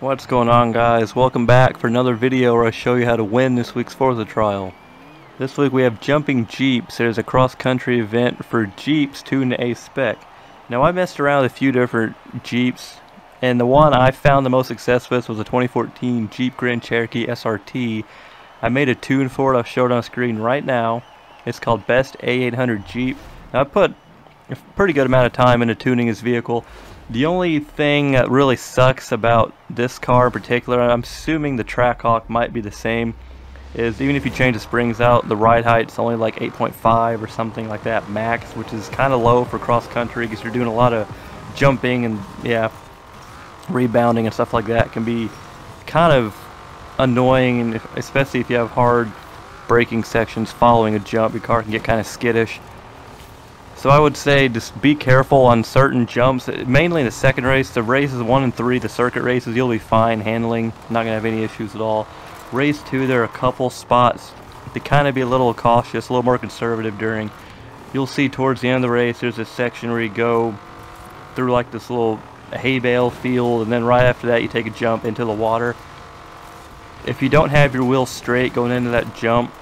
What's going on guys? Welcome back for another video where I show you how to win this week's Forza trial. This week we have Jumping Jeeps. There's a cross-country event for Jeeps tuned to A spec. Now I messed around with a few different Jeeps and the one I found the most success with was a 2014 Jeep Grand Cherokee SRT. I made a tune for it, I'll show it on screen right now. It's called Best A800 Jeep. Now I put a pretty good amount of time into tuning this vehicle. The only thing that really sucks about this car in particular, I'm assuming the Trackhawk might be the same, is even if you change the springs out, the ride height's only like 8.5 or something like that max, which is kind of low for cross country because you're doing a lot of jumping and yeah, rebounding and stuff like that can be kind of annoying, especially if you have hard braking sections following a jump. Your car can get kind of skittish. So I would say just be careful on certain jumps, mainly in the second race. The races 1 and 3, the circuit races, you'll be fine handling, not going to have any issues at all. Race 2, there are a couple spots to kind of be a little cautious, a little more conservative during. You'll see towards the end of the race, there's a section where you go through like this little hay bale field, and then right after that you take a jump into the water. If you don't have your wheels straight going into that jump,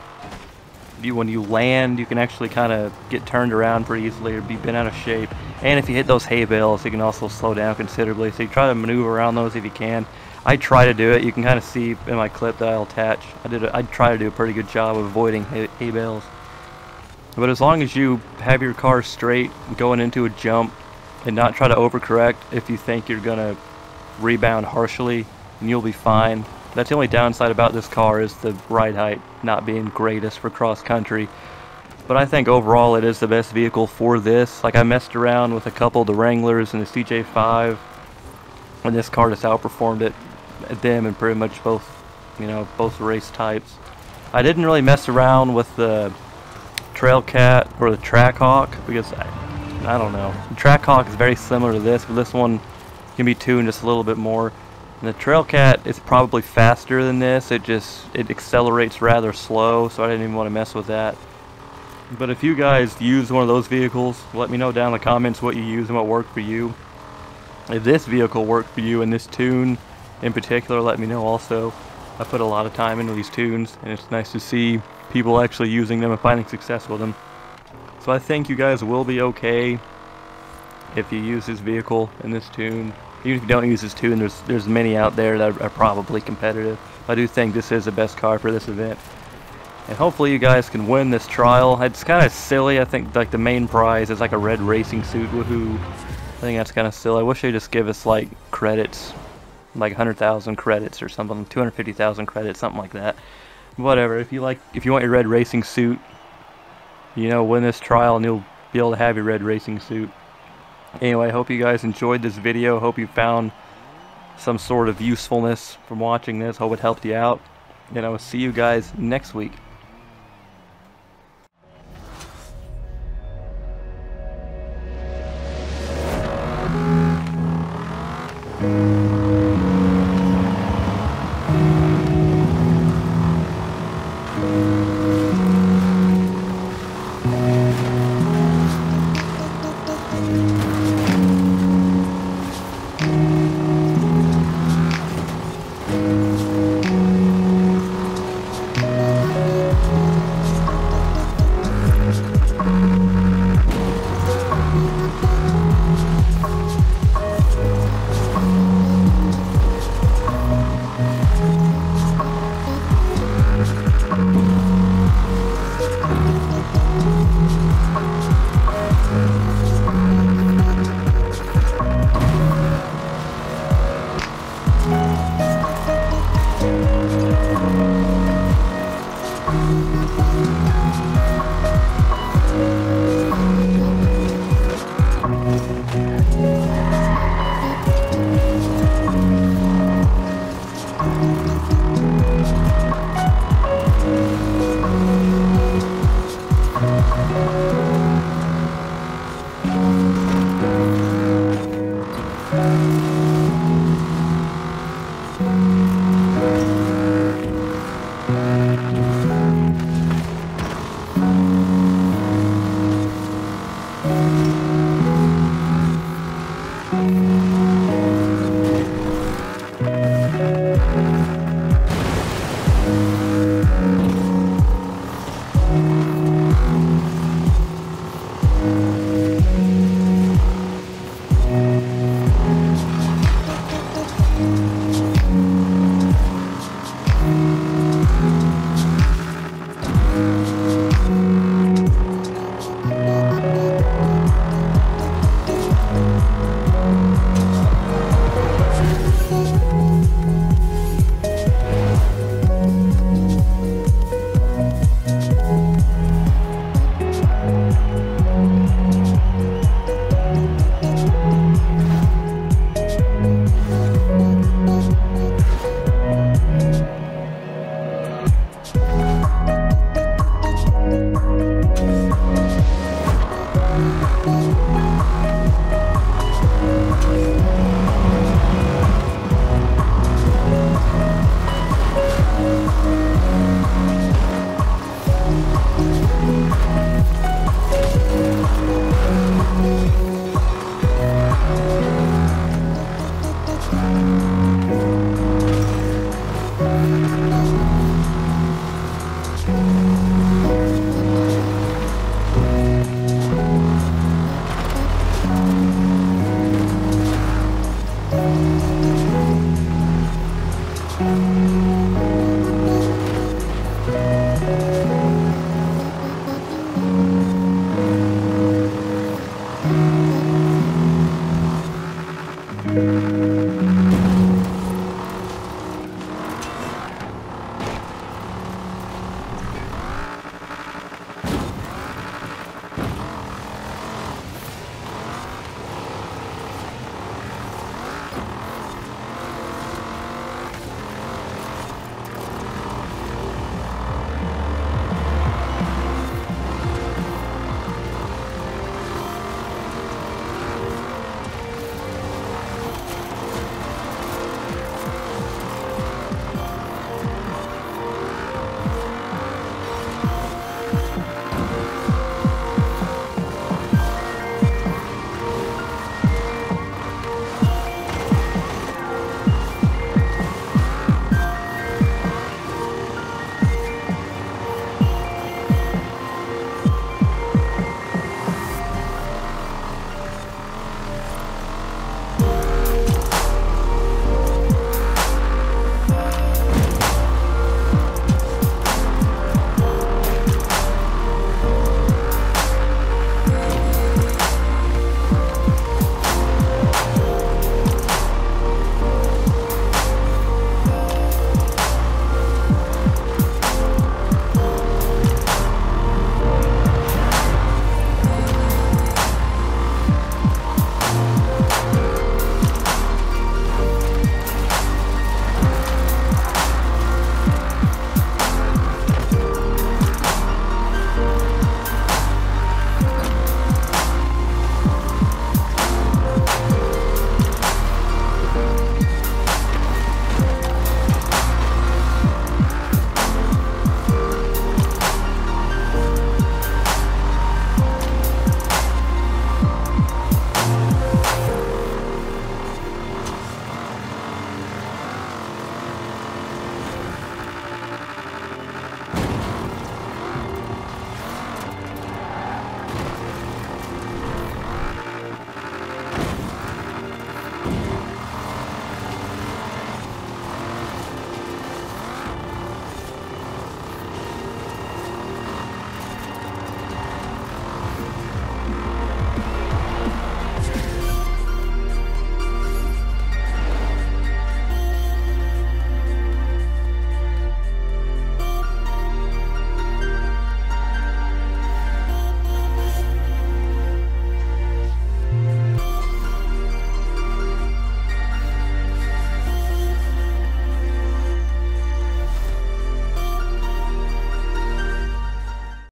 you, when you land, you can actually kind of get turned around pretty easily or be bent out of shape. And if you hit those hay bales, you can also slow down considerably. So you try to maneuver around those if you can. I try to do it. You can kind of see in my clip that I'll attach. I did. A, I try to do a pretty good job of avoiding hay, hay bales. But as long as you have your car straight going into a jump and not try to overcorrect if you think you're gonna rebound harshly, and you'll be fine. That's the only downside about this car is the ride height not being greatest for cross country. But I think overall it is the best vehicle for this. Like I messed around with a couple of the Wranglers and the CJ5 and this car just outperformed it them in pretty much both you know both race types. I didn't really mess around with the Trailcat or the Trackhawk because I, I don't know. The Trackhawk is very similar to this, but this one can be tuned just a little bit more. And the Trailcat is probably faster than this. It just it accelerates rather slow, so I didn't even want to mess with that. But if you guys use one of those vehicles, let me know down in the comments what you use and what worked for you. If this vehicle worked for you and this tune in particular, let me know also. I put a lot of time into these tunes, and it's nice to see people actually using them and finding success with them. So I think you guys will be okay if you use this vehicle in this tune even if you don't use this tune, there's there's many out there that are probably competitive. I do think this is the best car for this event. And hopefully you guys can win this trial. It's kind of silly. I think like the main prize is like a red racing suit. Woohoo! I think that's kind of silly. I wish they just give us like credits, like 100,000 credits or something, 250,000 credits, something like that. Whatever. If you like, if you want your red racing suit, you know, win this trial and you'll be able to have your red racing suit. Anyway, I hope you guys enjoyed this video. Hope you found some sort of usefulness from watching this. Hope it helped you out. And I will see you guys next week.